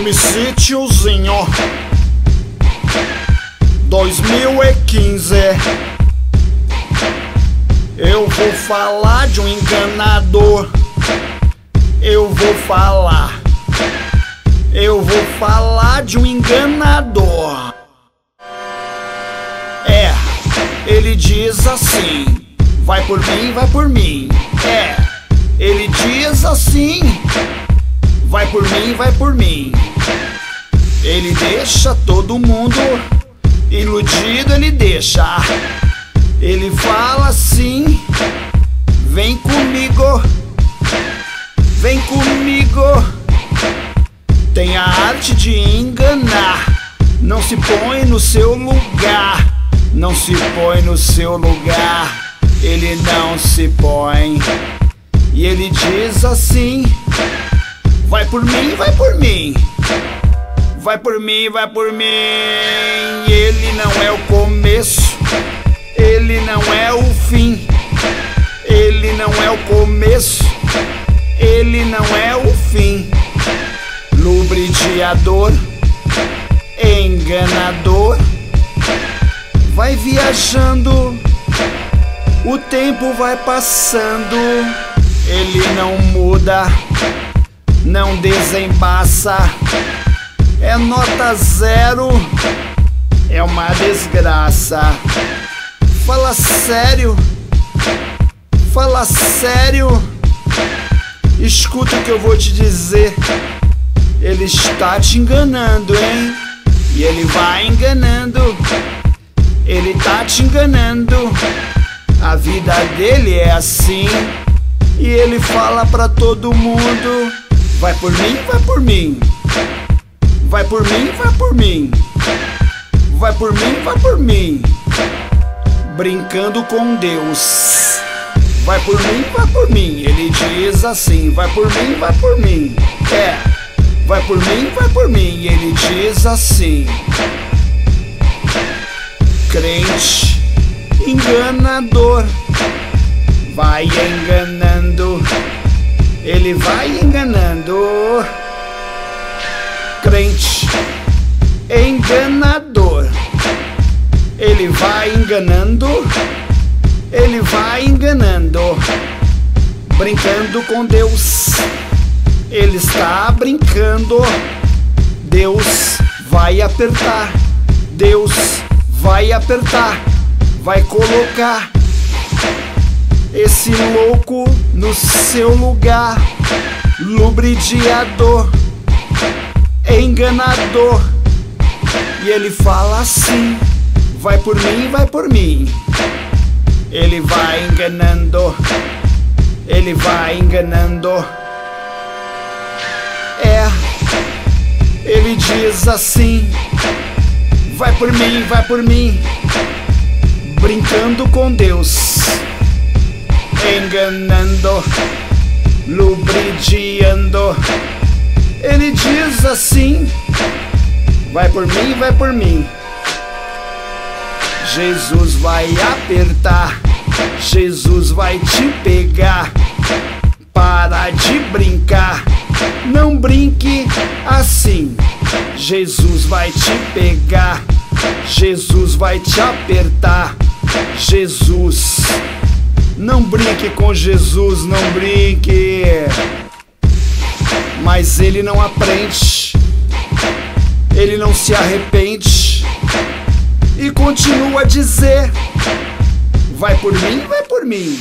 MC Tiozinho. 2015 Eu vou falar de um enganador. Eu vou falar. Eu vou falar de um enganador. É, ele diz assim Vai por mim, vai por mim. É, ele diz assim Vai por mim, vai por mim. Ele deixa todo mundo iludido, ele deixa. Ele fala assim: Vem comigo, vem comigo. Tem a arte de enganar. Não se põe no seu lugar, não se põe no seu lugar. Ele não se põe. E ele diz assim: Vai por mim, vai por mim. Vai por mim, vai por mim. Ele não é o começo, ele não é o fim. Ele não é o começo, ele não é o fim. Lubridiador, enganador. Vai viajando, o tempo vai passando. Ele não muda não desembaça. É nota zero, é uma desgraça. Fala sério, fala sério. Escuta o que eu vou te dizer. Ele está te enganando, hein? E ele vai enganando. Ele tá te enganando. A vida dele é assim. E ele fala pra todo mundo. Vai por mim, vai por mim. Por mim, vai por mim. Vai por mim, vai por mim. Brincando com Deus. Vai por mim, vai por mim. Ele diz assim: Vai por mim, vai por mim. É. Vai por mim, vai por mim. Ele diz assim: Crente enganador. Vai enganando ele vai enganando. Crente enganador. Ele vai enganando. Ele vai enganando. Brincando com Deus. Ele está brincando. Deus vai apertar. Deus vai apertar. Vai colocar esse louco no seu lugar, lubridiador, enganador. E ele fala assim: vai por mim, vai por mim. Ele vai enganando, ele vai enganando. É, ele diz assim: vai por mim, vai por mim. Brincando com Deus enganando, lubridiando. Ele diz assim: Vai por mim, vai por mim. Jesus vai apertar, Jesus vai te pegar. Para de brincar, não brinque assim. Jesus vai te pegar, Jesus vai te apertar. Jesus não brinque com Jesus, não brinque. Mas ele não aprende, ele não se arrepende e continua a dizer: Vai por mim, vai por mim.